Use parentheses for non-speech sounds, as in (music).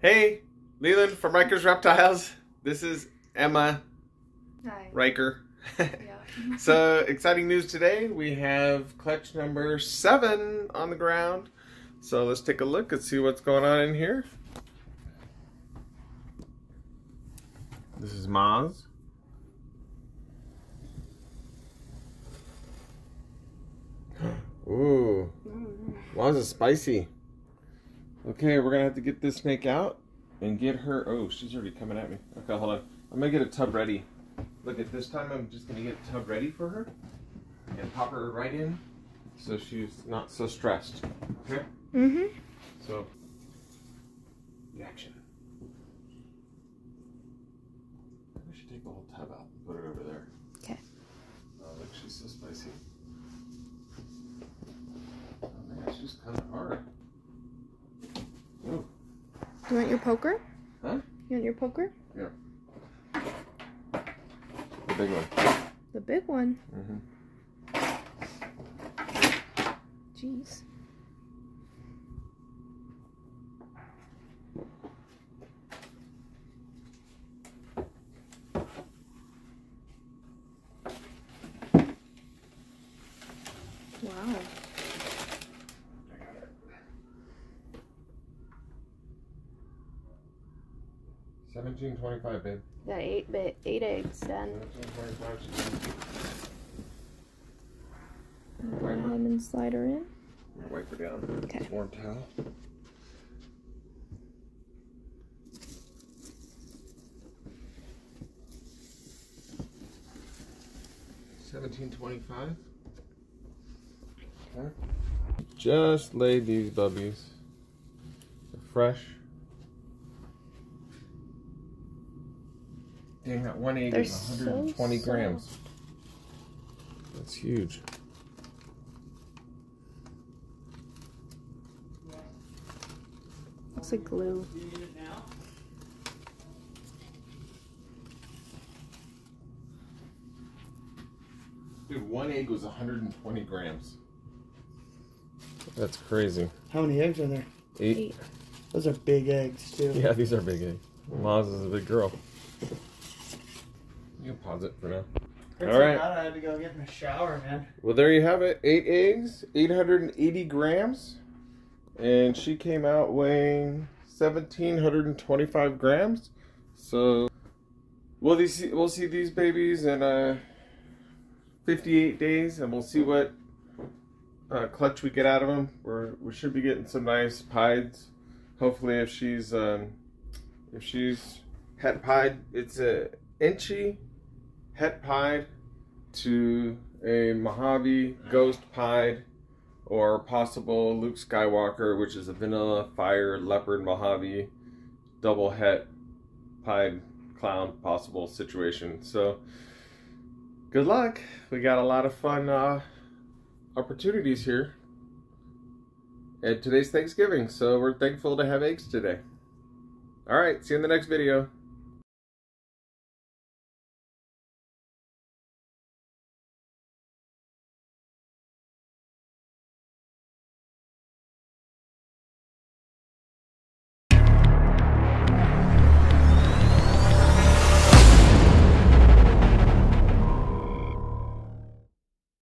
Hey, Leland from Riker's Reptiles. This is Emma Hi. Riker. Yeah. (laughs) so, exciting news today. We have clutch number seven on the ground. So, let's take a look and see what's going on in here. This is Maz. (gasps) Ooh, mm-hmm. Maz is spicy. Okay, we're gonna have to get this snake out and get her. Oh, she's already coming at me. Okay, hold on. I'm gonna get a tub ready. Look at this time. I'm just gonna get a tub ready for her and pop her right in, so she's not so stressed. Okay. Mm-hmm. So, the action. We should take the whole tub out and put it over there. Okay. Oh, look, she's so spicy. Oh man, she's kind of hard. Oh, You want your poker? Huh? You want your poker? Yeah. The big one. The big one. Mm-hmm. Jeez. 1725, babe. Got eight, bit, eight eggs done. 1725. Lemon slider in. Wipe her down. Okay. Warm towel. Seventeen twenty-five. Okay. Just laid these bubbies. They're fresh. Dang, that one egg They're is 120 so grams. soft. That's huge. Looks like glue. Dude, one egg was 120 grams. That's crazy. How many eggs are there? Eight. Eight. Those are big eggs too. Yeah, these are big eggs. Maz is a big girl. You can pause it for now. Chris, All right. I I had to go get in the shower, man. Well, there you have it. Eight eggs, 880 grams. And she came out weighing 1,725 grams. So, we'll, these, we'll see these babies in uh, 58 days, and we'll see what uh, clutch we get out of them. We're, we should be getting some nice pieds. Hopefully, if she's um, if she's het pied, it's a Enchi het pied to a Mojave Ghost Pied or possible Luke Skywalker, which is a vanilla fire leopard Mojave double het pied clown possible situation. So good luck. We got a lot of fun uh, opportunities here. And today's Thanksgiving, so we're thankful to have eggs today. All right, see you in the next video.